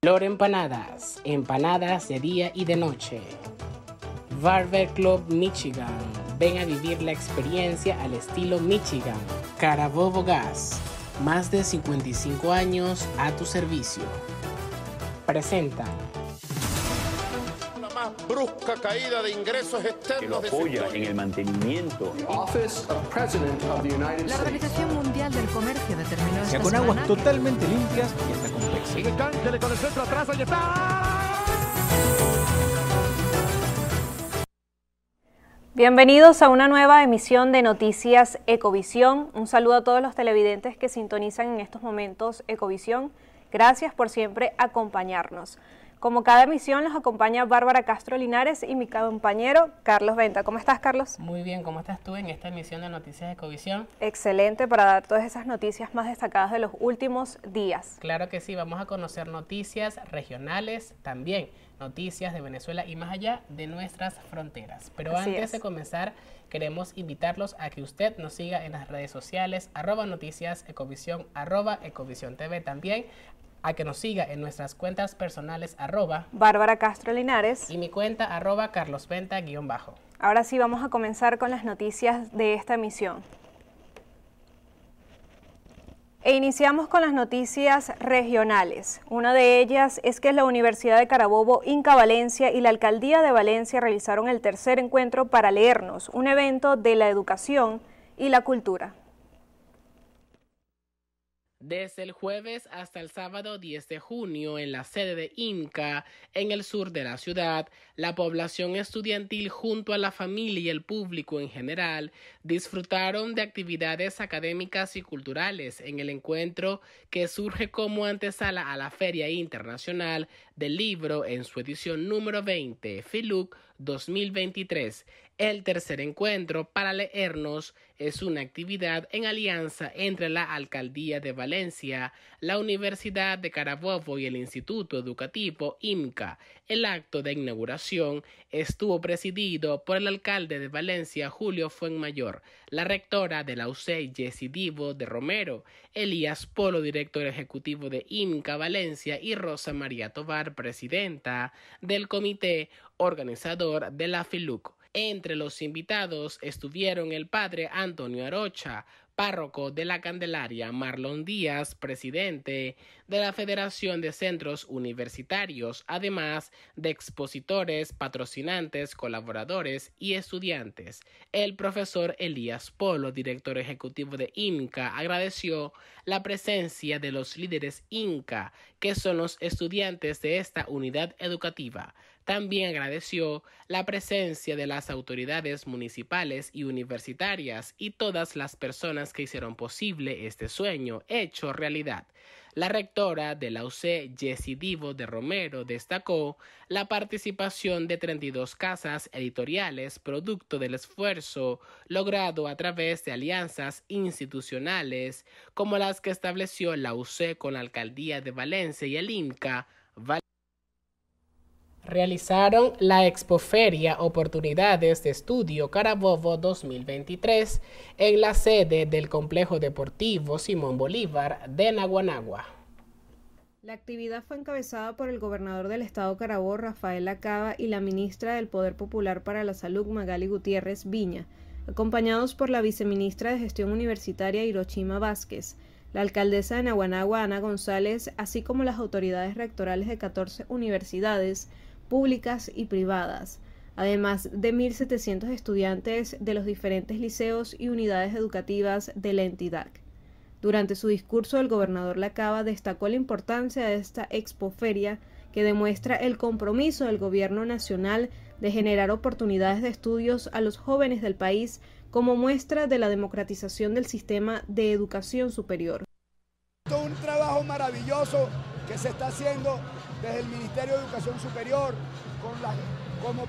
Flor Empanadas, empanadas de día y de noche. Barber Club Michigan, ven a vivir la experiencia al estilo Michigan. Carabobo Gas, más de 55 años a tu servicio. Presenta brusca caída de ingresos externos. Que lo apoya en el mantenimiento. La Organización Mundial del Comercio determinó esta con aguas totalmente limpias y hasta Cángele con el centro atrás, ahí está. Bienvenidos a una nueva emisión de Noticias Ecovisión. Un saludo a todos los televidentes que sintonizan en estos momentos Ecovisión. Gracias por siempre acompañarnos. Como cada emisión los acompaña Bárbara Castro Linares y mi compañero Carlos Venta. ¿Cómo estás, Carlos? Muy bien, ¿cómo estás tú en esta emisión de Noticias de Ecovisión? Excelente para dar todas esas noticias más destacadas de los últimos días. Claro que sí, vamos a conocer noticias regionales también, noticias de Venezuela y más allá de nuestras fronteras. Pero antes de comenzar, queremos invitarlos a que usted nos siga en las redes sociales, arroba noticias ecovisión, arroba ecovisión TV también a que nos siga en nuestras cuentas personales arroba Bárbara Castro Linares y mi cuenta arroba carlosventa guion bajo. Ahora sí vamos a comenzar con las noticias de esta emisión. E iniciamos con las noticias regionales. Una de ellas es que la Universidad de Carabobo, Inca Valencia y la Alcaldía de Valencia realizaron el tercer encuentro para leernos, un evento de la educación y la cultura. Desde el jueves hasta el sábado 10 de junio en la sede de INCA, en el sur de la ciudad, la población estudiantil junto a la familia y el público en general disfrutaron de actividades académicas y culturales en el encuentro que surge como antesala a la Feria Internacional del Libro en su edición número 20, FILUC 2023. El tercer encuentro para leernos es una actividad en alianza entre la Alcaldía de Valencia, la Universidad de Carabobo y el Instituto Educativo IMCA. El acto de inauguración estuvo presidido por el alcalde de Valencia, Julio Fuenmayor, la rectora de la UCE, Jessy Divo de Romero, Elías Polo, director ejecutivo de IMCA Valencia, y Rosa María Tobar, presidenta del comité organizador de la FILUC. Entre los invitados estuvieron el padre Antonio Arocha, párroco de la Candelaria, Marlon Díaz, presidente de la Federación de Centros Universitarios, además de expositores, patrocinantes, colaboradores y estudiantes. El profesor Elías Polo, director ejecutivo de INCA, agradeció la presencia de los líderes INCA, que son los estudiantes de esta unidad educativa. También agradeció la presencia de las autoridades municipales y universitarias y todas las personas que hicieron posible este sueño hecho realidad. La rectora de la UC, Jessie Divo de Romero, destacó la participación de 32 casas editoriales producto del esfuerzo logrado a través de alianzas institucionales como las que estableció la UC con la Alcaldía de Valencia y el INCA, realizaron la Expoferia Oportunidades de Estudio Carabobo 2023 en la sede del Complejo Deportivo Simón Bolívar de Naguanagua. La actividad fue encabezada por el gobernador del estado Carabobo, Rafael Acaba, y la ministra del Poder Popular para la Salud, Magali Gutiérrez Viña, acompañados por la viceministra de Gestión Universitaria, Hiroshima Vázquez, la alcaldesa de Naguanagua, Ana González, así como las autoridades rectorales de 14 universidades, públicas y privadas, además de 1.700 estudiantes de los diferentes liceos y unidades educativas de la entidad. Durante su discurso, el gobernador Lacaba destacó la importancia de esta expoferia que demuestra el compromiso del gobierno nacional de generar oportunidades de estudios a los jóvenes del país como muestra de la democratización del sistema de educación superior. Un trabajo maravilloso que se está haciendo desde el Ministerio de Educación Superior, con la, como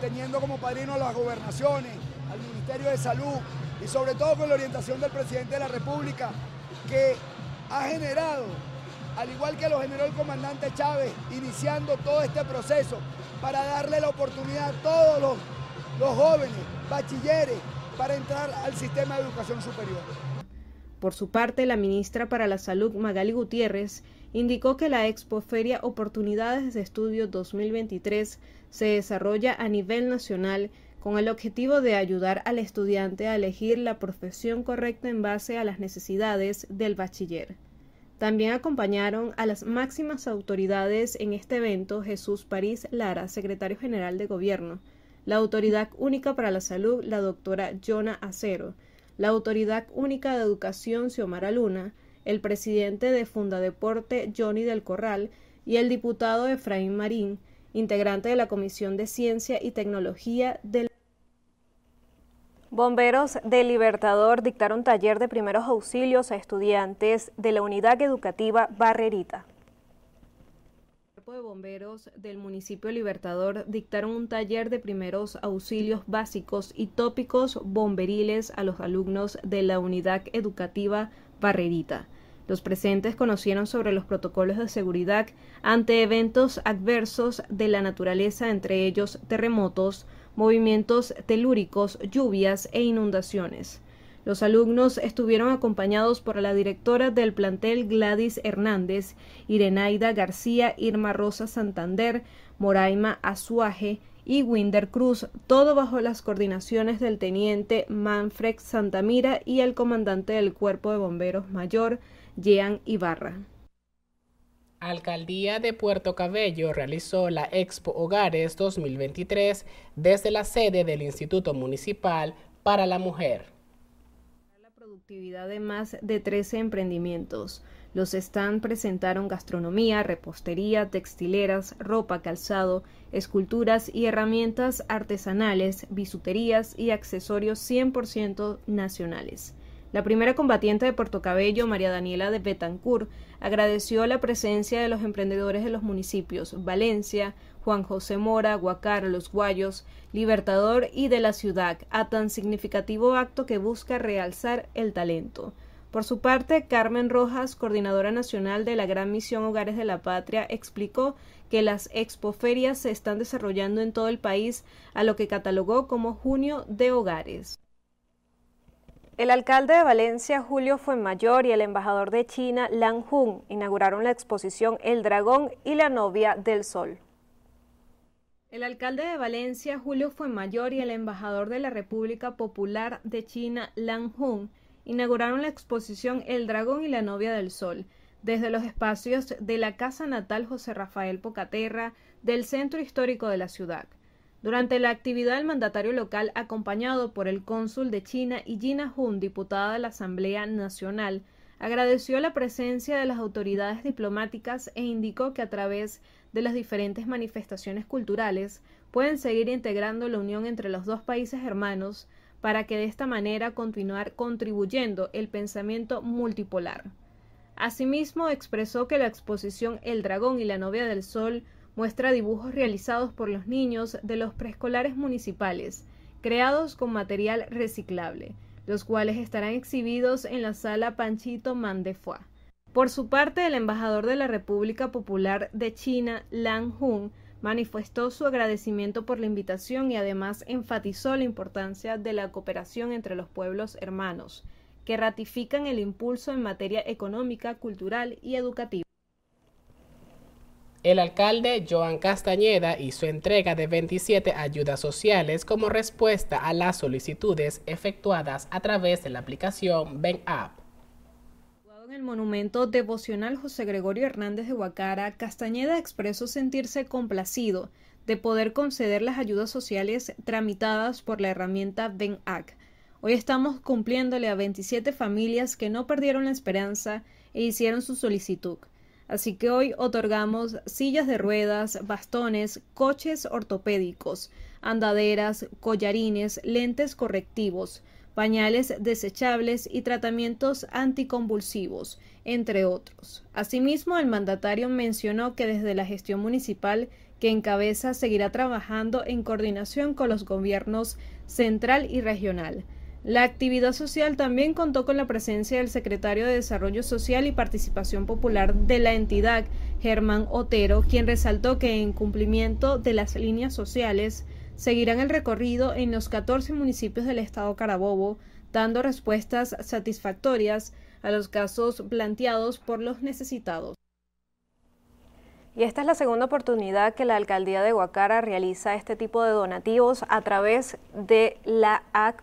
teniendo como padrino a las gobernaciones, al Ministerio de Salud y sobre todo con la orientación del presidente de la República, que ha generado, al igual que lo generó el comandante Chávez, iniciando todo este proceso para darle la oportunidad a todos los, los jóvenes, bachilleres, para entrar al sistema de educación superior. Por su parte, la ministra para la Salud, Magali Gutiérrez, indicó que la Expoferia Oportunidades de Estudio 2023 se desarrolla a nivel nacional con el objetivo de ayudar al estudiante a elegir la profesión correcta en base a las necesidades del bachiller. También acompañaron a las máximas autoridades en este evento Jesús París Lara, secretario general de Gobierno, la Autoridad Única para la Salud, la doctora Jonah Acero, la Autoridad Única de Educación, Xiomara Luna, el presidente de Fundadeporte, Johnny del Corral, y el diputado Efraín Marín, integrante de la Comisión de Ciencia y Tecnología del Bomberos de Libertador dictaron taller de primeros auxilios a estudiantes de la unidad educativa Barrerita. El cuerpo de bomberos del municipio Libertador dictaron un taller de primeros auxilios básicos y tópicos bomberiles a los alumnos de la unidad educativa Barrerita. Los presentes conocieron sobre los protocolos de seguridad ante eventos adversos de la naturaleza, entre ellos terremotos, movimientos telúricos, lluvias e inundaciones. Los alumnos estuvieron acompañados por la directora del plantel Gladys Hernández, Irenaida García, Irma Rosa Santander, Moraima Azuaje y Winder Cruz, todo bajo las coordinaciones del teniente Manfred Santamira y el comandante del Cuerpo de Bomberos Mayor, Jean Ibarra. Alcaldía de Puerto Cabello realizó la Expo Hogares 2023 desde la sede del Instituto Municipal para la Mujer. La productividad de más de 13 emprendimientos. Los stand presentaron gastronomía, repostería, textileras, ropa, calzado, esculturas y herramientas artesanales, bisuterías y accesorios 100% nacionales. La primera combatiente de Puerto Cabello, María Daniela de Betancourt, agradeció la presencia de los emprendedores de los municipios Valencia, Juan José Mora, Guacara, Los Guayos, Libertador y de la ciudad, a tan significativo acto que busca realzar el talento. Por su parte, Carmen Rojas, coordinadora nacional de la Gran Misión Hogares de la Patria, explicó que las expoferias se están desarrollando en todo el país, a lo que catalogó como Junio de Hogares. El alcalde de Valencia, Julio Fuenmayor, y el embajador de China, Lan Hung, inauguraron la exposición El Dragón y la Novia del Sol. El alcalde de Valencia, Julio Fuenmayor, y el embajador de la República Popular de China, Lan Hung, inauguraron la exposición El Dragón y la Novia del Sol, desde los espacios de la Casa Natal José Rafael Pocaterra del Centro Histórico de la ciudad. Durante la actividad, el mandatario local, acompañado por el cónsul de China y Gina Hun, diputada de la Asamblea Nacional, agradeció la presencia de las autoridades diplomáticas e indicó que a través de las diferentes manifestaciones culturales pueden seguir integrando la unión entre los dos países hermanos para que de esta manera continuar contribuyendo el pensamiento multipolar. Asimismo, expresó que la exposición El Dragón y la Novia del Sol muestra dibujos realizados por los niños de los preescolares municipales, creados con material reciclable, los cuales estarán exhibidos en la sala Panchito Mandefoy. Por su parte, el embajador de la República Popular de China, Lang Hun, manifestó su agradecimiento por la invitación y además enfatizó la importancia de la cooperación entre los pueblos hermanos, que ratifican el impulso en materia económica, cultural y educativa. El alcalde Joan Castañeda hizo entrega de 27 ayudas sociales como respuesta a las solicitudes efectuadas a través de la aplicación Ven App. El monumento devocional José Gregorio Hernández de Huacara, Castañeda expresó sentirse complacido de poder conceder las ayudas sociales tramitadas por la herramienta BenAC. Hoy estamos cumpliéndole a 27 familias que no perdieron la esperanza e hicieron su solicitud. Así que hoy otorgamos sillas de ruedas, bastones, coches ortopédicos, andaderas, collarines, lentes correctivos, pañales desechables y tratamientos anticonvulsivos, entre otros. Asimismo, el mandatario mencionó que desde la gestión municipal que encabeza seguirá trabajando en coordinación con los gobiernos central y regional la actividad social también contó con la presencia del secretario de Desarrollo Social y Participación Popular de la entidad, Germán Otero, quien resaltó que en cumplimiento de las líneas sociales seguirán el recorrido en los 14 municipios del estado Carabobo, dando respuestas satisfactorias a los casos planteados por los necesitados. Y esta es la segunda oportunidad que la alcaldía de Guacara realiza este tipo de donativos a través de la AC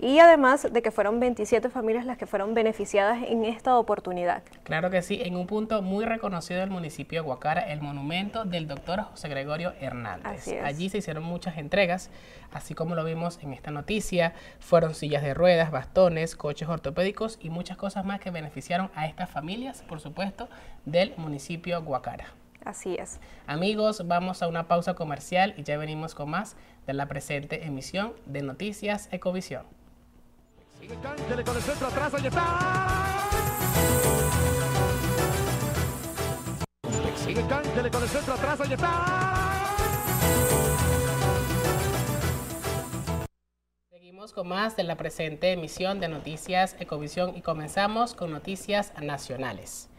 y además de que fueron 27 familias las que fueron beneficiadas en esta oportunidad. Claro que sí, en un punto muy reconocido del municipio de Guacara, el monumento del doctor José Gregorio Hernández. Allí se hicieron muchas entregas, así como lo vimos en esta noticia, fueron sillas de ruedas, bastones, coches ortopédicos y muchas cosas más que beneficiaron a estas familias, por supuesto, del municipio de Guacara. Así es. Amigos, vamos a una pausa comercial y ya venimos con más de la presente emisión de Noticias Ecovisión. Sigue Cángele con el centro atrás, ahí está. Sigue con el centro atrás, está. Seguimos con más de la presente emisión de Noticias Ecovisión y comenzamos con noticias nacionales.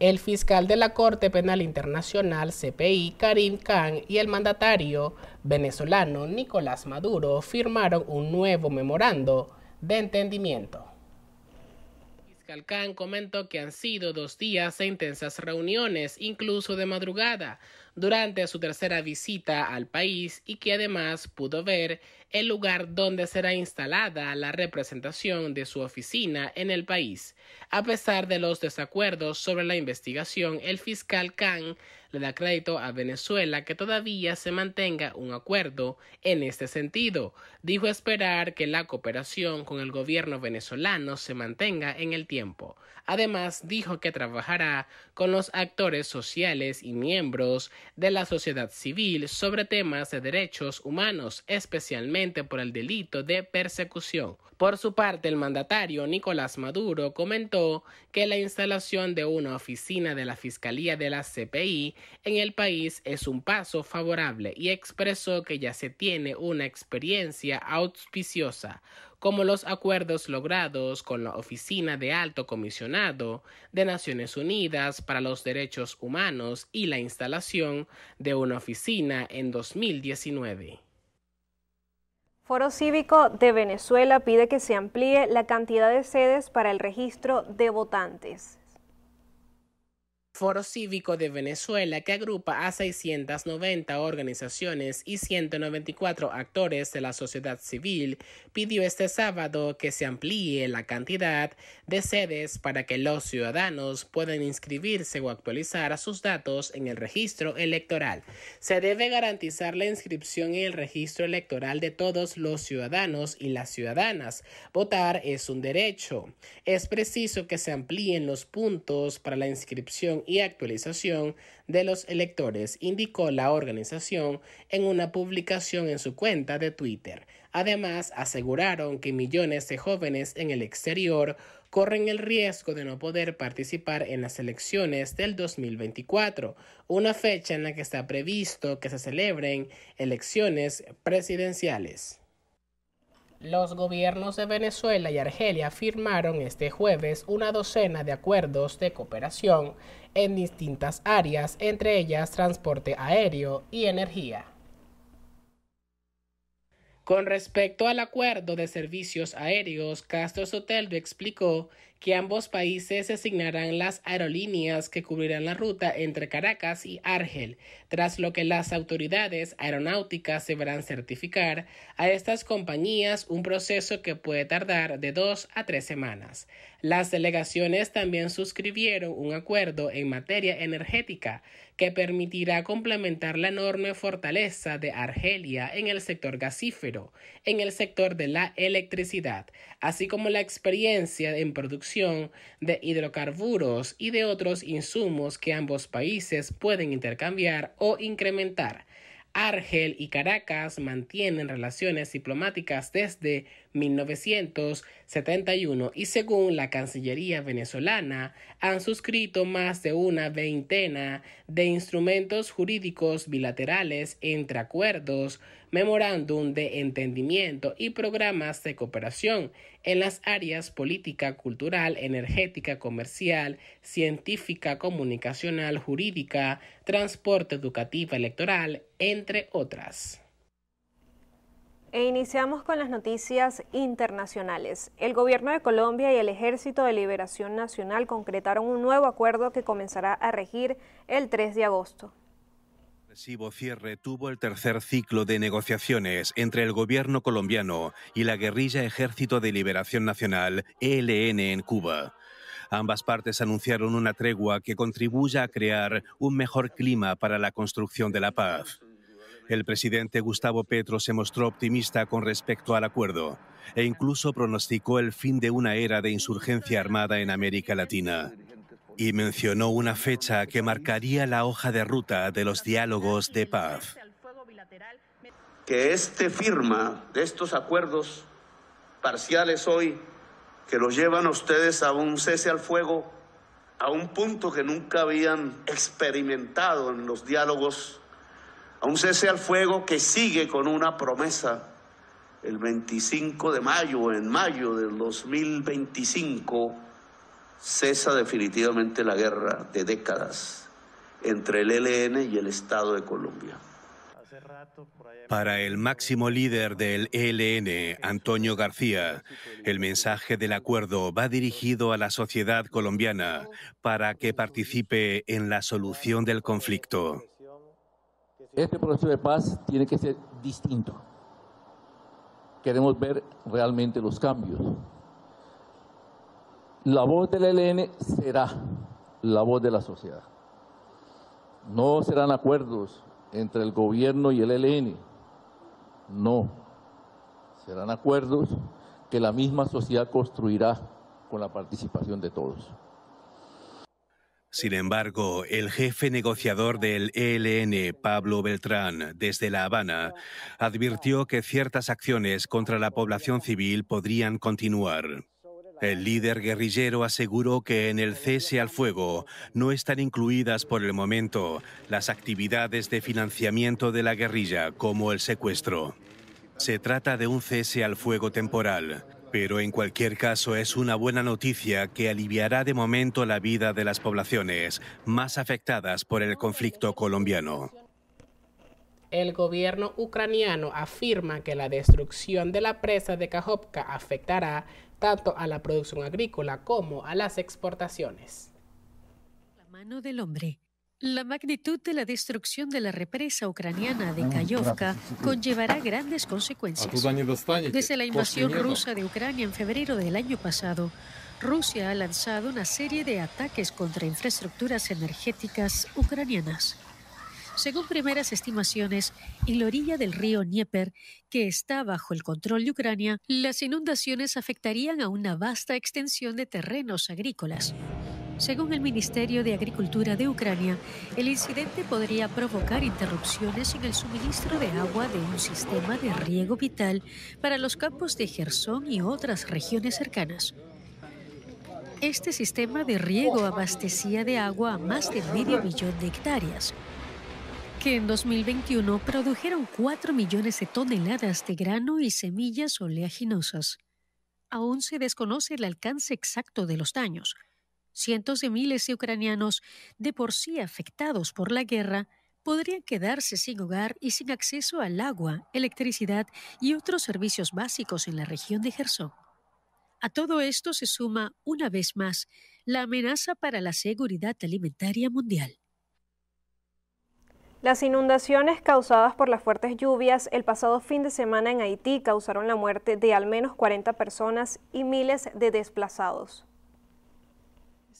El fiscal de la Corte Penal Internacional, CPI, Karim Khan, y el mandatario venezolano Nicolás Maduro firmaron un nuevo memorando de entendimiento. Fiscal Khan comentó que han sido dos días de intensas reuniones, incluso de madrugada, durante su tercera visita al país y que además pudo ver el lugar donde será instalada la representación de su oficina en el país. A pesar de los desacuerdos sobre la investigación, el fiscal Khan le da crédito a Venezuela que todavía se mantenga un acuerdo en este sentido. Dijo esperar que la cooperación con el gobierno venezolano se mantenga en el tiempo. Además, dijo que trabajará con los actores sociales y miembros de la sociedad civil sobre temas de derechos humanos, especialmente por el delito de persecución. Por su parte, el mandatario Nicolás Maduro comentó que la instalación de una oficina de la Fiscalía de la CPI en el país es un paso favorable y expresó que ya se tiene una experiencia auspiciosa como los acuerdos logrados con la Oficina de Alto Comisionado de Naciones Unidas para los Derechos Humanos y la instalación de una oficina en 2019. Foro Cívico de Venezuela pide que se amplíe la cantidad de sedes para el registro de votantes. Foro Cívico de Venezuela, que agrupa a 690 organizaciones y 194 actores de la sociedad civil, pidió este sábado que se amplíe la cantidad de sedes para que los ciudadanos puedan inscribirse o actualizar sus datos en el registro electoral. Se debe garantizar la inscripción en el registro electoral de todos los ciudadanos y las ciudadanas. Votar es un derecho. Es preciso que se amplíen los puntos para la inscripción y actualización de los electores, indicó la organización en una publicación en su cuenta de Twitter. Además, aseguraron que millones de jóvenes en el exterior corren el riesgo de no poder participar en las elecciones del 2024, una fecha en la que está previsto que se celebren elecciones presidenciales. Los gobiernos de Venezuela y Argelia firmaron este jueves una docena de acuerdos de cooperación en distintas áreas, entre ellas transporte aéreo y energía. Con respecto al acuerdo de servicios aéreos, Castro Soteldo explicó que ambos países asignarán las aerolíneas que cubrirán la ruta entre Caracas y Argel, tras lo que las autoridades aeronáuticas deberán certificar a estas compañías un proceso que puede tardar de dos a tres semanas. Las delegaciones también suscribieron un acuerdo en materia energética que permitirá complementar la enorme fortaleza de Argelia en el sector gasífero, en el sector de la electricidad, así como la experiencia en producción de hidrocarburos y de otros insumos que ambos países pueden intercambiar o incrementar. Argel y Caracas mantienen relaciones diplomáticas desde 1971 y según la Cancillería venezolana han suscrito más de una veintena de instrumentos jurídicos bilaterales entre acuerdos, memorándum de entendimiento y programas de cooperación en las áreas política, cultural, energética, comercial, científica, comunicacional, jurídica, transporte educativa, electoral, entre otras. E iniciamos con las noticias internacionales. El gobierno de Colombia y el Ejército de Liberación Nacional concretaron un nuevo acuerdo que comenzará a regir el 3 de agosto. Recibo cierre tuvo el tercer ciclo de negociaciones entre el gobierno colombiano y la guerrilla Ejército de Liberación Nacional, ELN, en Cuba. Ambas partes anunciaron una tregua que contribuya a crear un mejor clima para la construcción de la paz. El presidente Gustavo Petro se mostró optimista con respecto al acuerdo e incluso pronosticó el fin de una era de insurgencia armada en América Latina. Y mencionó una fecha que marcaría la hoja de ruta de los diálogos de paz. Que este firma de estos acuerdos parciales hoy, que los llevan a ustedes a un cese al fuego, a un punto que nunca habían experimentado en los diálogos a un cese al fuego que sigue con una promesa. El 25 de mayo, en mayo del 2025, cesa definitivamente la guerra de décadas entre el ELN y el Estado de Colombia. Para el máximo líder del ELN, Antonio García, el mensaje del acuerdo va dirigido a la sociedad colombiana para que participe en la solución del conflicto. Este proceso de paz tiene que ser distinto. Queremos ver realmente los cambios. La voz del ELN será la voz de la sociedad. No serán acuerdos entre el gobierno y el ELN. No. Serán acuerdos que la misma sociedad construirá con la participación de todos. Sin embargo, el jefe negociador del ELN, Pablo Beltrán, desde La Habana, advirtió que ciertas acciones contra la población civil podrían continuar. El líder guerrillero aseguró que en el cese al fuego no están incluidas por el momento las actividades de financiamiento de la guerrilla como el secuestro. Se trata de un cese al fuego temporal pero en cualquier caso es una buena noticia que aliviará de momento la vida de las poblaciones más afectadas por el conflicto colombiano. El gobierno ucraniano afirma que la destrucción de la presa de Kajovka afectará tanto a la producción agrícola como a las exportaciones. La mano del hombre la magnitud de la destrucción de la represa ucraniana de Kayovka conllevará grandes consecuencias. Desde la invasión rusa de Ucrania en febrero del año pasado, Rusia ha lanzado una serie de ataques contra infraestructuras energéticas ucranianas. Según primeras estimaciones, en la orilla del río Dnieper, que está bajo el control de Ucrania, las inundaciones afectarían a una vasta extensión de terrenos agrícolas. Según el Ministerio de Agricultura de Ucrania, el incidente podría provocar interrupciones en el suministro de agua de un sistema de riego vital para los campos de Gerson y otras regiones cercanas. Este sistema de riego abastecía de agua a más de medio millón de hectáreas, que en 2021 produjeron 4 millones de toneladas de grano y semillas oleaginosas. Aún se desconoce el alcance exacto de los daños Cientos de miles de ucranianos, de por sí afectados por la guerra, podrían quedarse sin hogar y sin acceso al agua, electricidad y otros servicios básicos en la región de Gerson. A todo esto se suma, una vez más, la amenaza para la seguridad alimentaria mundial. Las inundaciones causadas por las fuertes lluvias el pasado fin de semana en Haití causaron la muerte de al menos 40 personas y miles de desplazados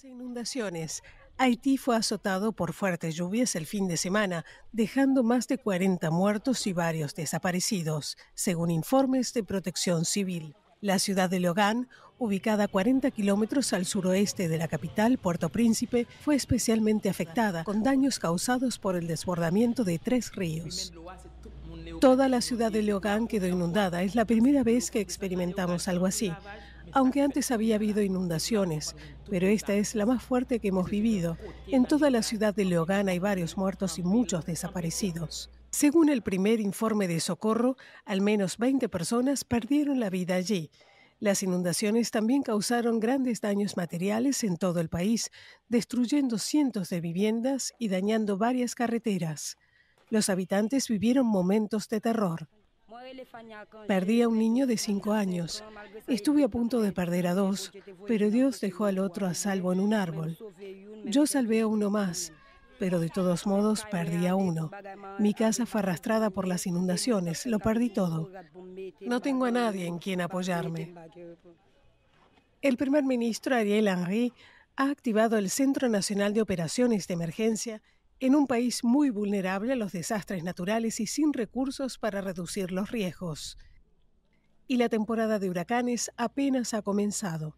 inundaciones. Haití fue azotado por fuertes lluvias el fin de semana, dejando más de 40 muertos y varios desaparecidos, según informes de protección civil. La ciudad de Logan, ubicada a 40 kilómetros al suroeste de la capital, Puerto Príncipe, fue especialmente afectada, con daños causados por el desbordamiento de tres ríos. Toda la ciudad de Logan quedó inundada. Es la primera vez que experimentamos algo así aunque antes había habido inundaciones, pero esta es la más fuerte que hemos vivido. En toda la ciudad de Leogán hay varios muertos y muchos desaparecidos. Según el primer informe de socorro, al menos 20 personas perdieron la vida allí. Las inundaciones también causaron grandes daños materiales en todo el país, destruyendo cientos de viviendas y dañando varias carreteras. Los habitantes vivieron momentos de terror. Perdí a un niño de cinco años. Estuve a punto de perder a dos, pero Dios dejó al otro a salvo en un árbol. Yo salvé a uno más, pero de todos modos perdí a uno. Mi casa fue arrastrada por las inundaciones, lo perdí todo. No tengo a nadie en quien apoyarme. El primer ministro Ariel Henry ha activado el Centro Nacional de Operaciones de Emergencia en un país muy vulnerable a los desastres naturales y sin recursos para reducir los riesgos. Y la temporada de huracanes apenas ha comenzado.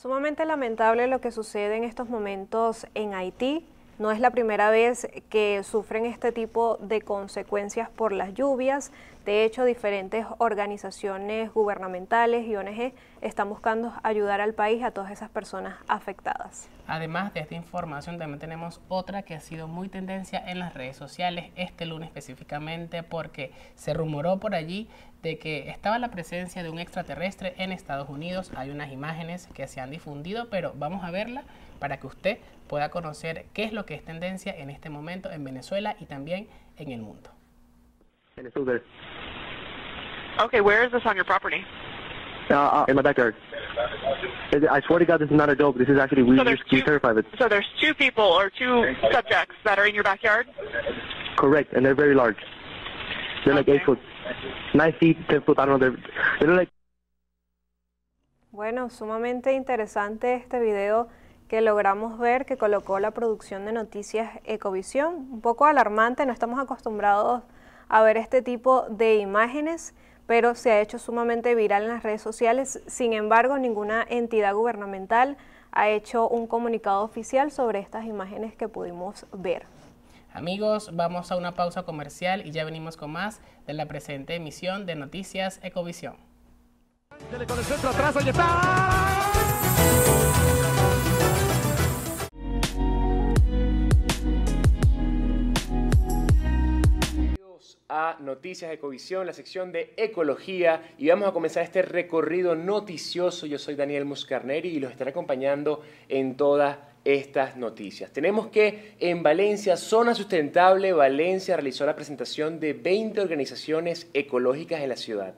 Sumamente lamentable lo que sucede en estos momentos en Haití. No es la primera vez que sufren este tipo de consecuencias por las lluvias. De hecho, diferentes organizaciones gubernamentales y ONG están buscando ayudar al país a todas esas personas afectadas. Además de esta información, también tenemos otra que ha sido muy tendencia en las redes sociales este lunes específicamente porque se rumoró por allí de que estaba la presencia de un extraterrestre en Estados Unidos. Hay unas imágenes que se han difundido, pero vamos a verla para que usted pueda conocer qué es lo que es tendencia en este momento en Venezuela y también en el mundo. Okay, where is this on your property? Uh, uh, in my backyard. I swear to God, this is not a joke. This is actually we so there's two, terrified of it. So there's two people or two subjects that are in your backyard. Correct, and they're very large. They're like eight foot, nine feet, ten foot. I don't know. They're, they're like. Bueno, sumamente interesante este video que logramos ver que colocó la producción de noticias Ecovisión. Un poco alarmante, no estamos acostumbrados a ver este tipo de imágenes, pero se ha hecho sumamente viral en las redes sociales. Sin embargo, ninguna entidad gubernamental ha hecho un comunicado oficial sobre estas imágenes que pudimos ver. Amigos, vamos a una pausa comercial y ya venimos con más de la presente emisión de Noticias Ecovisión. a Noticias Ecovisión, la sección de Ecología, y vamos a comenzar este recorrido noticioso. Yo soy Daniel Muscarneri y los estaré acompañando en todas estas noticias. Tenemos que en Valencia, Zona Sustentable Valencia realizó la presentación de 20 organizaciones ecológicas en la ciudad.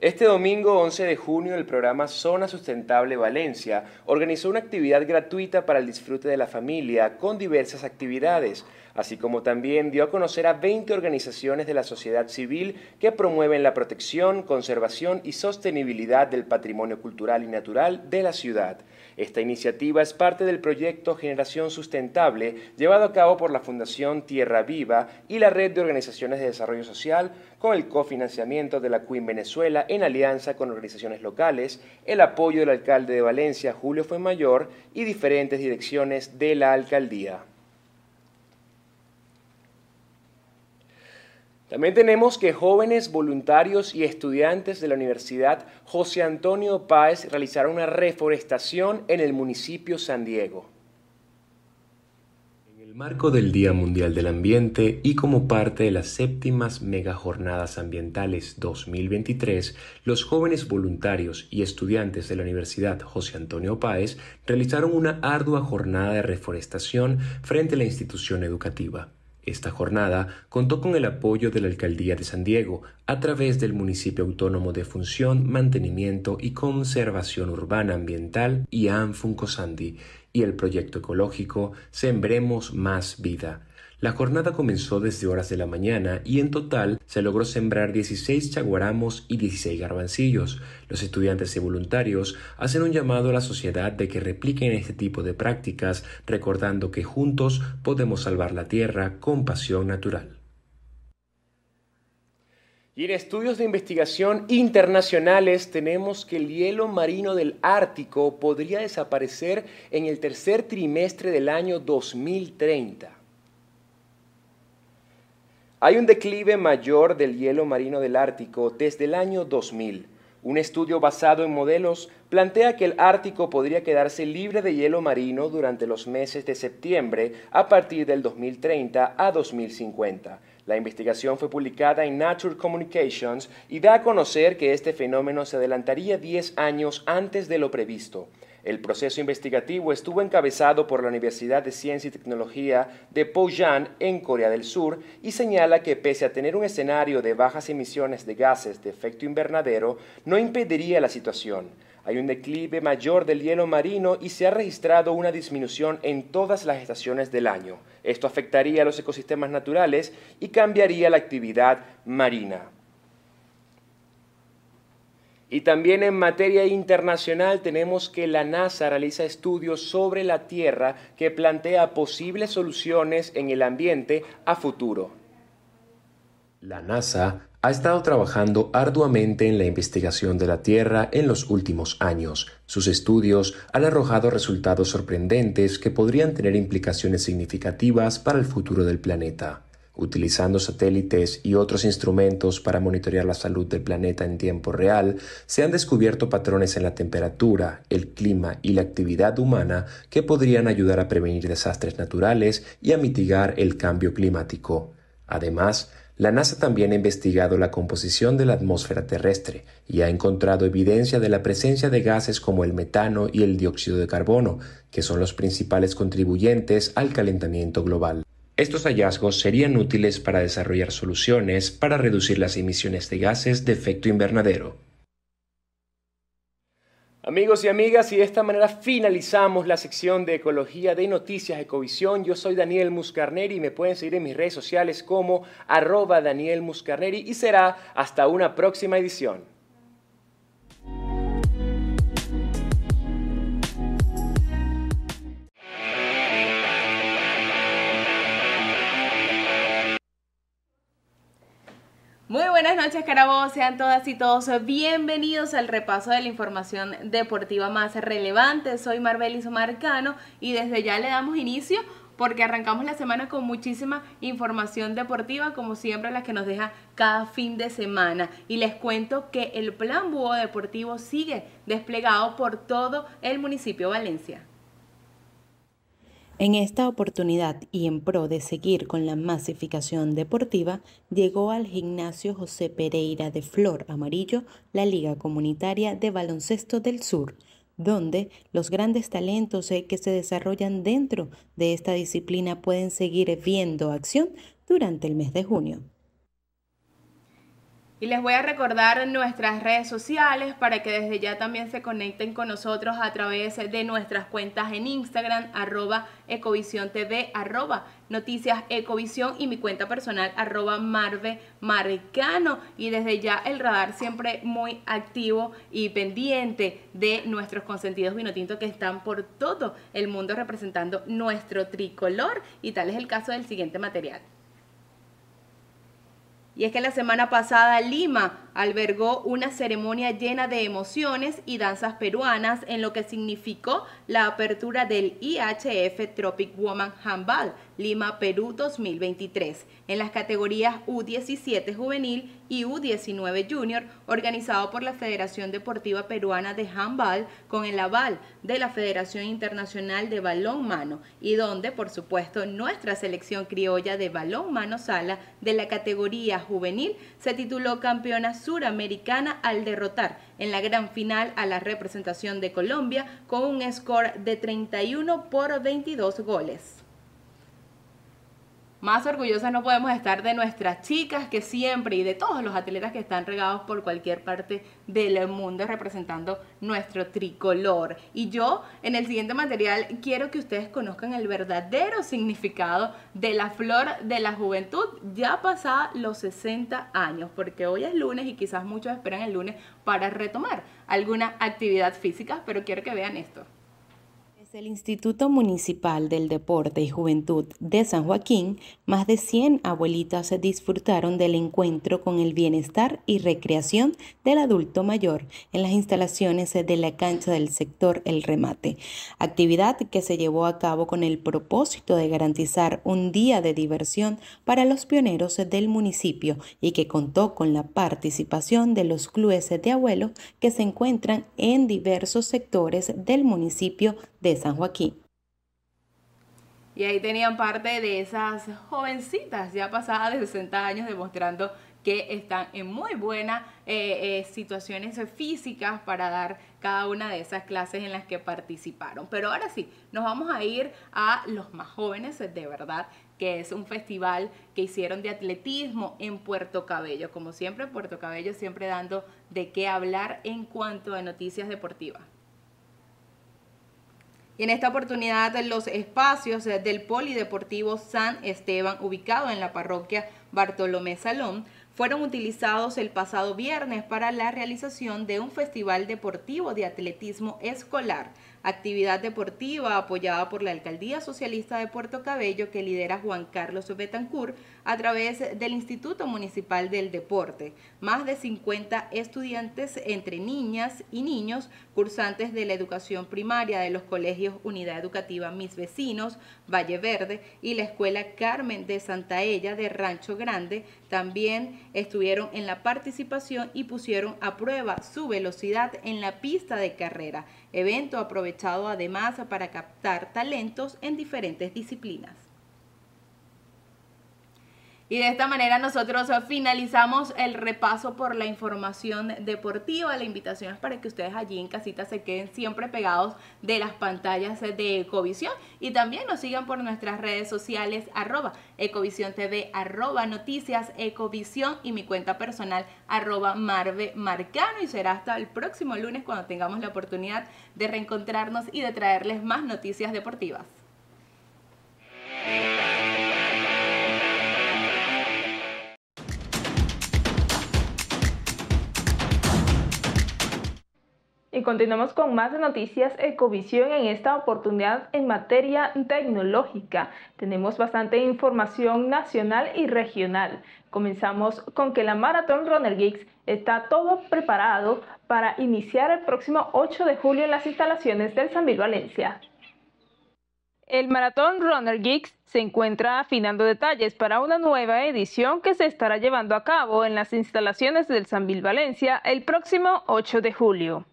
Este domingo 11 de junio el programa Zona Sustentable Valencia organizó una actividad gratuita para el disfrute de la familia con diversas actividades así como también dio a conocer a 20 organizaciones de la sociedad civil que promueven la protección, conservación y sostenibilidad del patrimonio cultural y natural de la ciudad. Esta iniciativa es parte del proyecto Generación Sustentable llevado a cabo por la Fundación Tierra Viva y la Red de Organizaciones de Desarrollo Social con el cofinanciamiento de la Queen Venezuela en alianza con organizaciones locales, el apoyo del alcalde de Valencia, Julio Fuenmayor, y diferentes direcciones de la alcaldía. También tenemos que jóvenes voluntarios y estudiantes de la Universidad José Antonio Páez realizaron una reforestación en el municipio San Diego. En el marco del Día Mundial del Ambiente y como parte de las séptimas megajornadas ambientales 2023, los jóvenes voluntarios y estudiantes de la Universidad José Antonio Páez realizaron una ardua jornada de reforestación frente a la institución educativa. Esta jornada contó con el apoyo de la Alcaldía de San Diego a través del Municipio Autónomo de Función, Mantenimiento y Conservación Urbana Ambiental y Anfuncosandi y el proyecto ecológico Sembremos Más Vida, la jornada comenzó desde horas de la mañana y en total se logró sembrar 16 chaguaramos y 16 garbancillos. Los estudiantes y voluntarios hacen un llamado a la sociedad de que repliquen este tipo de prácticas, recordando que juntos podemos salvar la tierra con pasión natural. Y en estudios de investigación internacionales tenemos que el hielo marino del Ártico podría desaparecer en el tercer trimestre del año 2030. Hay un declive mayor del hielo marino del Ártico desde el año 2000. Un estudio basado en modelos plantea que el Ártico podría quedarse libre de hielo marino durante los meses de septiembre a partir del 2030 a 2050. La investigación fue publicada en Nature Communications y da a conocer que este fenómeno se adelantaría 10 años antes de lo previsto. El proceso investigativo estuvo encabezado por la Universidad de Ciencia y Tecnología de Pojan en Corea del Sur y señala que pese a tener un escenario de bajas emisiones de gases de efecto invernadero, no impediría la situación. Hay un declive mayor del hielo marino y se ha registrado una disminución en todas las estaciones del año. Esto afectaría a los ecosistemas naturales y cambiaría la actividad marina. Y también en materia internacional tenemos que la NASA realiza estudios sobre la Tierra que plantea posibles soluciones en el ambiente a futuro. La NASA ha estado trabajando arduamente en la investigación de la Tierra en los últimos años. Sus estudios han arrojado resultados sorprendentes que podrían tener implicaciones significativas para el futuro del planeta. Utilizando satélites y otros instrumentos para monitorear la salud del planeta en tiempo real, se han descubierto patrones en la temperatura, el clima y la actividad humana que podrían ayudar a prevenir desastres naturales y a mitigar el cambio climático. Además, la NASA también ha investigado la composición de la atmósfera terrestre y ha encontrado evidencia de la presencia de gases como el metano y el dióxido de carbono, que son los principales contribuyentes al calentamiento global. Estos hallazgos serían útiles para desarrollar soluciones para reducir las emisiones de gases de efecto invernadero. Amigos y amigas, y de esta manera finalizamos la sección de Ecología de Noticias Ecovisión. Yo soy Daniel Muscarneri y me pueden seguir en mis redes sociales como arroba Daniel Muscarneri y será hasta una próxima edición. Muy buenas noches, Carabobo. Sean todas y todos bienvenidos al repaso de la información deportiva más relevante. Soy Marbelis Marcano y desde ya le damos inicio porque arrancamos la semana con muchísima información deportiva, como siempre la que nos deja cada fin de semana. Y les cuento que el Plan Búho Deportivo sigue desplegado por todo el municipio de Valencia. En esta oportunidad y en pro de seguir con la masificación deportiva, llegó al gimnasio José Pereira de Flor Amarillo la Liga Comunitaria de Baloncesto del Sur, donde los grandes talentos eh, que se desarrollan dentro de esta disciplina pueden seguir viendo acción durante el mes de junio. Y les voy a recordar nuestras redes sociales para que desde ya también se conecten con nosotros a través de nuestras cuentas en Instagram, arroba Ecovisión TV, arroba Noticias Ecovisión y mi cuenta personal, arroba Marve Marcano. Y desde ya el radar siempre muy activo y pendiente de nuestros consentidos vinotintos que están por todo el mundo representando nuestro tricolor. Y tal es el caso del siguiente material. Y es que la semana pasada Lima albergó una ceremonia llena de emociones y danzas peruanas en lo que significó la apertura del IHF Tropic Woman Handball Lima Perú 2023 en las categorías U17 juvenil y U19 junior organizado por la Federación Deportiva Peruana de Handball con el aval de la Federación Internacional de Balón Mano y donde por supuesto nuestra selección criolla de balón mano sala de la categoría juvenil se tituló campeona suramericana al derrotar en la gran final a la representación de Colombia con un score de 31 por 22 goles. Más orgullosas no podemos estar de nuestras chicas que siempre y de todos los atletas que están regados por cualquier parte del mundo representando nuestro tricolor. Y yo en el siguiente material quiero que ustedes conozcan el verdadero significado de la flor de la juventud ya pasada los 60 años, porque hoy es lunes y quizás muchos esperan el lunes para retomar alguna actividad física, pero quiero que vean esto el Instituto Municipal del Deporte y Juventud de San Joaquín, más de 100 abuelitas disfrutaron del encuentro con el bienestar y recreación del adulto mayor en las instalaciones de la cancha del sector El Remate, actividad que se llevó a cabo con el propósito de garantizar un día de diversión para los pioneros del municipio y que contó con la participación de los clubes de abuelos que se encuentran en diversos sectores del municipio de San Joaquín. Y ahí tenían parte de esas jovencitas ya pasadas de 60 años demostrando que están en muy buenas eh, eh, situaciones físicas para dar cada una de esas clases en las que participaron. Pero ahora sí, nos vamos a ir a los más jóvenes, de verdad, que es un festival que hicieron de atletismo en Puerto Cabello. Como siempre, Puerto Cabello siempre dando de qué hablar en cuanto a noticias deportivas. Y en esta oportunidad los espacios del Polideportivo San Esteban, ubicado en la parroquia Bartolomé Salón, fueron utilizados el pasado viernes para la realización de un festival deportivo de atletismo escolar actividad deportiva apoyada por la Alcaldía Socialista de Puerto Cabello que lidera Juan Carlos Betancourt a través del Instituto Municipal del Deporte. Más de 50 estudiantes entre niñas y niños, cursantes de la educación primaria de los colegios Unidad Educativa Mis Vecinos, Valle Verde y la Escuela Carmen de Santa Ella de Rancho Grande, también estuvieron en la participación y pusieron a prueba su velocidad en la pista de carrera evento aprovechado además para captar talentos en diferentes disciplinas. Y de esta manera nosotros finalizamos el repaso por la información deportiva. La invitación es para que ustedes allí en casita se queden siempre pegados de las pantallas de Ecovisión y también nos sigan por nuestras redes sociales arroba Ecovisión TV, arroba Noticias Ecovisión y mi cuenta personal arroba Marve. Y será hasta el próximo lunes cuando tengamos la oportunidad de reencontrarnos y de traerles más noticias deportivas. Y continuamos con más noticias Ecovisión en esta oportunidad en materia tecnológica. Tenemos bastante información nacional y regional. Comenzamos con que la Maratón Runner Geeks está todo preparado para iniciar el próximo 8 de julio en las instalaciones del Sanvil Valencia. El Maratón Runner Geeks se encuentra afinando detalles para una nueva edición que se estará llevando a cabo en las instalaciones del Sanvil Valencia el próximo 8 de julio.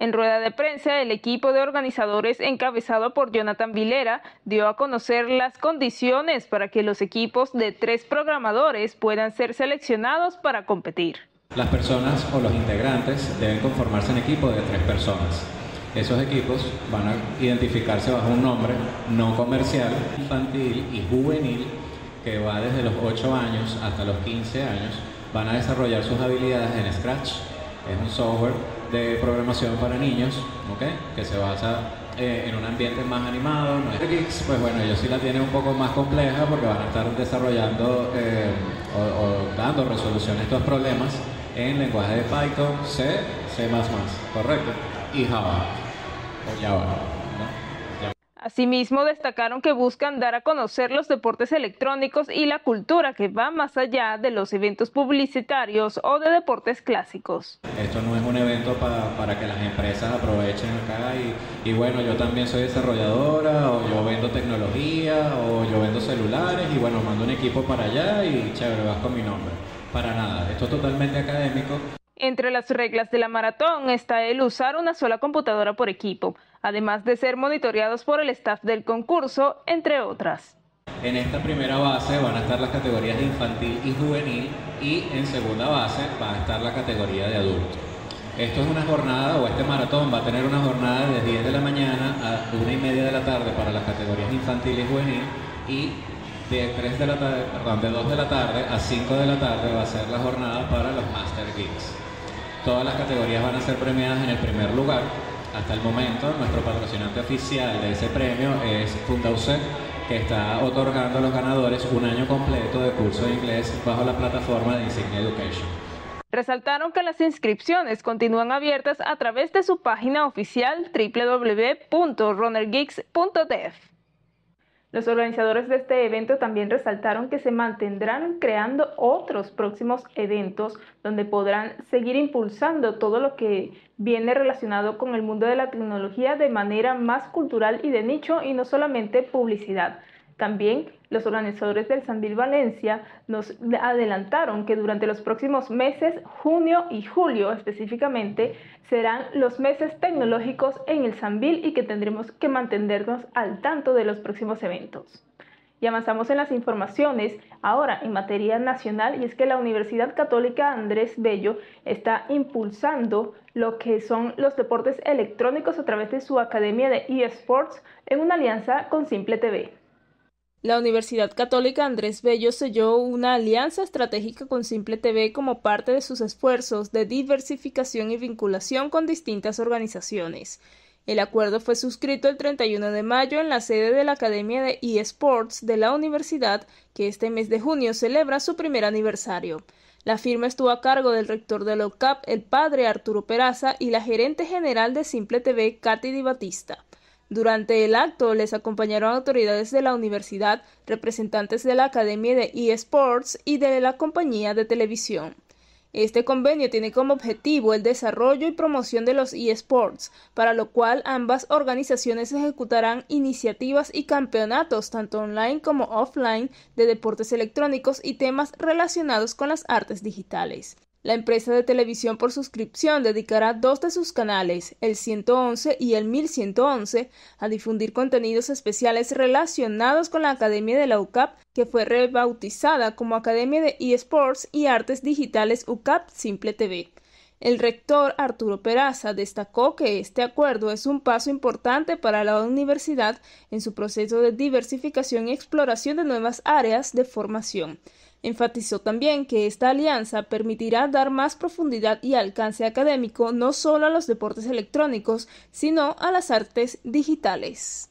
En rueda de prensa, el equipo de organizadores encabezado por Jonathan Vilera dio a conocer las condiciones para que los equipos de tres programadores puedan ser seleccionados para competir. Las personas o los integrantes deben conformarse en equipos de tres personas. Esos equipos van a identificarse bajo un nombre no comercial, infantil y juvenil que va desde los 8 años hasta los 15 años. Van a desarrollar sus habilidades en Scratch, es un software de programación para niños, ¿okay? que se basa eh, en un ambiente más animado. Geeks, pues bueno, ellos sí la tienen un poco más compleja porque van a estar desarrollando eh, o, dando resolución a estos problemas en lenguaje de Python, C, C++, correcto, y Java o Java. Asimismo, destacaron que buscan dar a conocer los deportes electrónicos y la cultura que va más allá de los eventos publicitarios o de deportes clásicos. Esto no es un evento para que las empresas aprovechen acá y, bueno, yo también soy desarrolladora o yo vendo tecnología o yo vendo celulares y bueno, mando un equipo para allá y chévere, vas con mi nombre. Para nada, esto es totalmente académico. Entre las reglas de la maratón está el usar una sola computadora por equipo además de ser monitoreados por el staff del concurso, entre otras. En esta primera base van a estar las categorías de infantil y juvenil y en segunda base va a estar la categoría de adulto. Esto es una jornada o este maratón va a tener una jornada de 10 de la mañana a 1 y media de la tarde para las categorías infantil y juvenil y de, 3 de, la tarde, perdón, de 2 de la tarde a 5 de la tarde va a ser la jornada para los Master Geeks. Todas las categorías van a ser premiadas en el primer lugar hasta el momento, nuestro patrocinante oficial de ese premio es Fundauce, que está otorgando a los ganadores un año completo de curso de inglés bajo la plataforma de Insignia Education. Resaltaron que las inscripciones continúan abiertas a través de su página oficial www.runnergeeks.dev. Los organizadores de este evento también resaltaron que se mantendrán creando otros próximos eventos donde podrán seguir impulsando todo lo que viene relacionado con el mundo de la tecnología de manera más cultural y de nicho y no solamente publicidad. También los organizadores del Sanvil Valencia nos adelantaron que durante los próximos meses, junio y julio específicamente, serán los meses tecnológicos en el Sanvil y que tendremos que mantenernos al tanto de los próximos eventos. Y avanzamos en las informaciones ahora en materia nacional y es que la Universidad Católica Andrés Bello está impulsando lo que son los deportes electrónicos a través de su Academia de eSports en una alianza con Simple TV. La Universidad Católica Andrés Bello selló una alianza estratégica con Simple TV como parte de sus esfuerzos de diversificación y vinculación con distintas organizaciones. El acuerdo fue suscrito el 31 de mayo en la sede de la Academia de eSports de la universidad, que este mes de junio celebra su primer aniversario. La firma estuvo a cargo del rector de la OCAP, el padre Arturo Peraza, y la gerente general de Simple TV, Katy Di Batista. Durante el acto les acompañaron autoridades de la universidad, representantes de la Academia de eSports y de la compañía de televisión. Este convenio tiene como objetivo el desarrollo y promoción de los eSports, para lo cual ambas organizaciones ejecutarán iniciativas y campeonatos tanto online como offline de deportes electrónicos y temas relacionados con las artes digitales. La empresa de televisión por suscripción dedicará dos de sus canales, el 111 y el 1111, a difundir contenidos especiales relacionados con la Academia de la UCAP, que fue rebautizada como Academia de eSports y Artes Digitales UCAP Simple TV. El rector Arturo Peraza destacó que este acuerdo es un paso importante para la universidad en su proceso de diversificación y exploración de nuevas áreas de formación. Enfatizó también que esta alianza permitirá dar más profundidad y alcance académico no solo a los deportes electrónicos, sino a las artes digitales.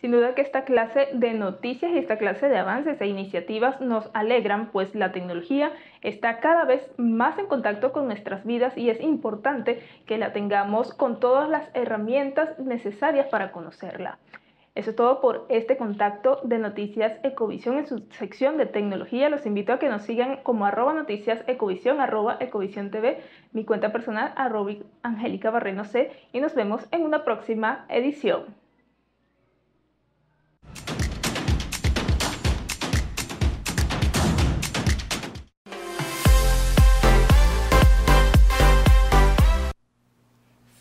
Sin duda que esta clase de noticias y esta clase de avances e iniciativas nos alegran, pues la tecnología está cada vez más en contacto con nuestras vidas y es importante que la tengamos con todas las herramientas necesarias para conocerla. Eso es todo por este contacto de Noticias Ecovisión en su sección de tecnología. Los invito a que nos sigan como arroba noticias arroba ecovisión TV, mi cuenta personal, arroba Angélica Barreno C, y nos vemos en una próxima edición.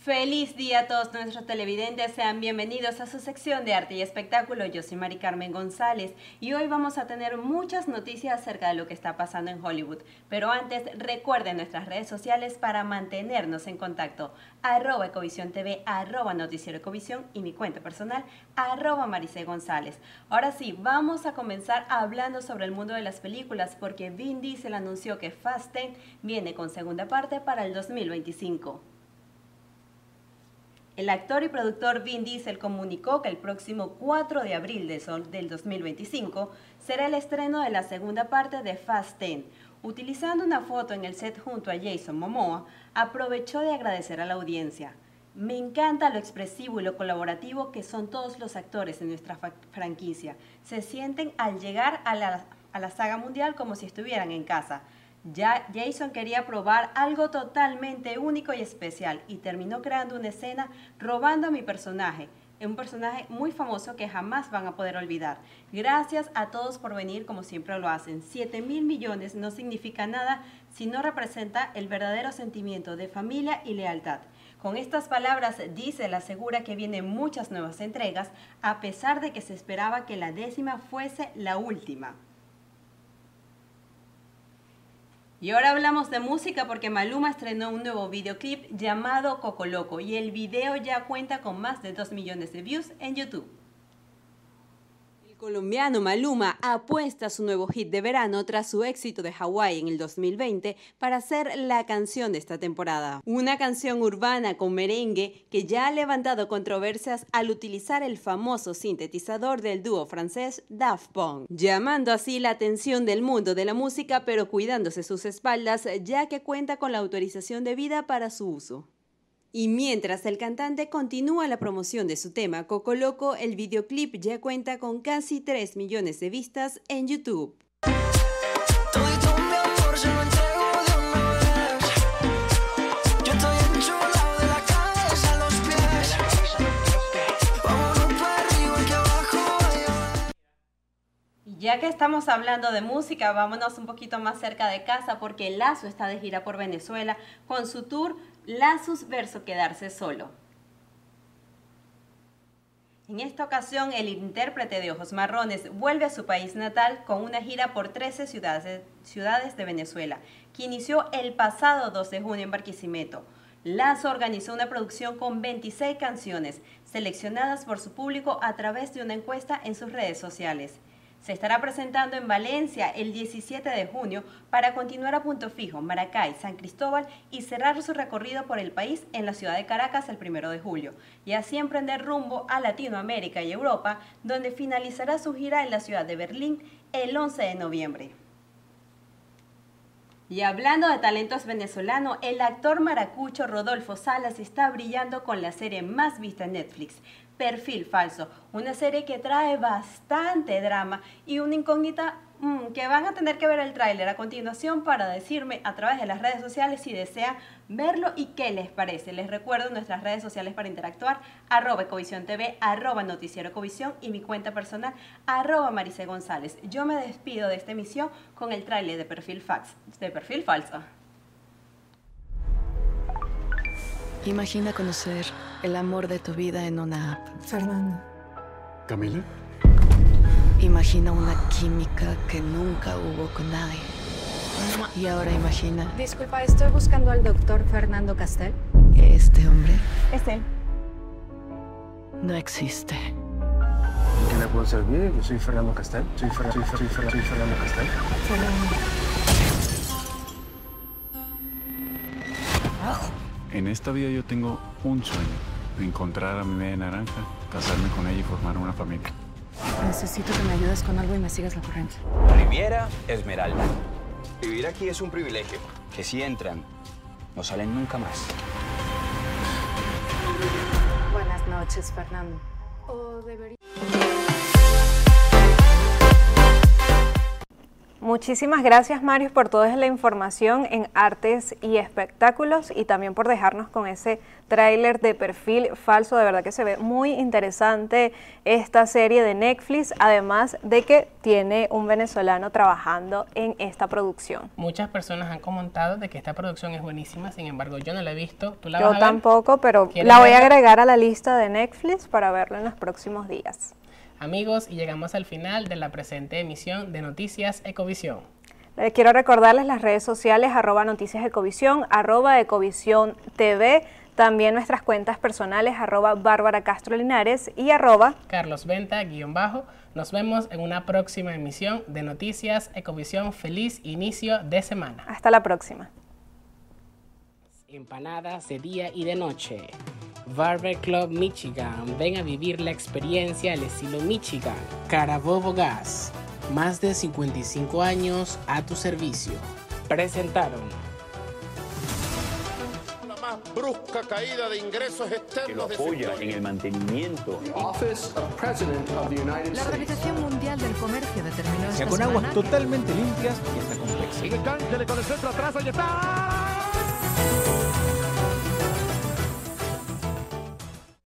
Feliz día a todos nuestros televidentes, sean bienvenidos a su sección de arte y espectáculo. Yo soy Mari Carmen González y hoy vamos a tener muchas noticias acerca de lo que está pasando en Hollywood. Pero antes, recuerden nuestras redes sociales para mantenernos en contacto. Arroba Ecovisión TV, arroba Noticiero Ecovisión y mi cuenta personal, arroba Marice González. Ahora sí, vamos a comenzar hablando sobre el mundo de las películas porque Vin Diesel anunció que Fast 10 viene con segunda parte para el 2025. El actor y productor Vin Diesel comunicó que el próximo 4 de abril del 2025 será el estreno de la segunda parte de Fast 10. Utilizando una foto en el set junto a Jason Momoa, aprovechó de agradecer a la audiencia. Me encanta lo expresivo y lo colaborativo que son todos los actores en nuestra franquicia. Se sienten al llegar a la, a la saga mundial como si estuvieran en casa. Ya Jason quería probar algo totalmente único y especial y terminó creando una escena robando a mi personaje, un personaje muy famoso que jamás van a poder olvidar. Gracias a todos por venir como siempre lo hacen. 7 mil millones no significa nada si no representa el verdadero sentimiento de familia y lealtad. Con estas palabras, Diesel asegura que vienen muchas nuevas entregas, a pesar de que se esperaba que la décima fuese la última. Y ahora hablamos de música porque Maluma estrenó un nuevo videoclip llamado Coco Loco y el video ya cuenta con más de 2 millones de views en YouTube colombiano Maluma apuesta su nuevo hit de verano tras su éxito de Hawái en el 2020 para ser la canción de esta temporada. Una canción urbana con merengue que ya ha levantado controversias al utilizar el famoso sintetizador del dúo francés Daft Punk, llamando así la atención del mundo de la música pero cuidándose sus espaldas ya que cuenta con la autorización debida para su uso. Y mientras el cantante continúa la promoción de su tema Coco Loco, el videoclip ya cuenta con casi 3 millones de vistas en YouTube. Ya que estamos hablando de música, vámonos un poquito más cerca de casa porque Lazo está de gira por Venezuela con su tour Lazos verso Quedarse Solo. En esta ocasión, el intérprete de Ojos Marrones vuelve a su país natal con una gira por 13 ciudades, ciudades de Venezuela, que inició el pasado 2 de junio en Barquisimeto. Lazo organizó una producción con 26 canciones, seleccionadas por su público a través de una encuesta en sus redes sociales. Se estará presentando en Valencia el 17 de junio para continuar a Punto Fijo, Maracay, San Cristóbal y cerrar su recorrido por el país en la ciudad de Caracas el 1 de julio y así emprender rumbo a Latinoamérica y Europa, donde finalizará su gira en la ciudad de Berlín el 11 de noviembre. Y hablando de talentos venezolanos, el actor maracucho Rodolfo Salas está brillando con la serie más vista en Netflix, Perfil Falso, una serie que trae bastante drama y una incógnita mm, que van a tener que ver el tráiler a continuación para decirme a través de las redes sociales si desean verlo y qué les parece. Les recuerdo nuestras redes sociales para interactuar, arroba TV, arroba Noticiero Ecovisión y mi cuenta personal, arroba González. Yo me despido de esta emisión con el tráiler de Perfil, de perfil Falso. Imagina conocer el amor de tu vida en una app. Fernando. ¿Camila? Imagina una química que nunca hubo con nadie. Y ahora imagina. Disculpa, estoy buscando al doctor Fernando Castel. Este hombre. Es él. No existe. ¿En qué le puedo servir? Yo soy Fernando Castel. Soy, Fer soy, Fer soy, Fer soy Fernando Castel. Fernando. En esta vida yo tengo un sueño. Encontrar a mi media naranja, casarme con ella y formar una familia. Necesito que me ayudes con algo y me sigas la corriente. Riviera Esmeralda. Vivir aquí es un privilegio. Que si entran, no salen nunca más. Buenas noches, Fernando. O debería... Muchísimas gracias, Marius, por toda la información en artes y espectáculos y también por dejarnos con ese tráiler de perfil falso. De verdad que se ve muy interesante esta serie de Netflix, además de que tiene un venezolano trabajando en esta producción. Muchas personas han comentado de que esta producción es buenísima, sin embargo yo no la he visto. ¿Tú la yo vas a ver? tampoco, pero la voy a agregar a la lista de Netflix para verlo en los próximos días. Amigos, y llegamos al final de la presente emisión de Noticias Ecovisión. Les quiero recordarles las redes sociales arroba noticias ecovisión, arroba ecovisión TV, también nuestras cuentas personales arroba Bárbara Castro Linares y arroba Carlos Venta guion bajo. Nos vemos en una próxima emisión de Noticias Ecovisión. Feliz inicio de semana. Hasta la próxima. Empanadas de día y de noche. Barber Club Michigan. Ven a vivir la experiencia al estilo Michigan. Carabobo Gas. Más de 55 años a tu servicio. Presentaron. La más brusca caída de ingresos externos que lo de apoya en el mantenimiento. La Organización Mundial del Comercio determinó con aguas totalmente limpias y hasta complejas. Sigue el centro atrás, ahí está.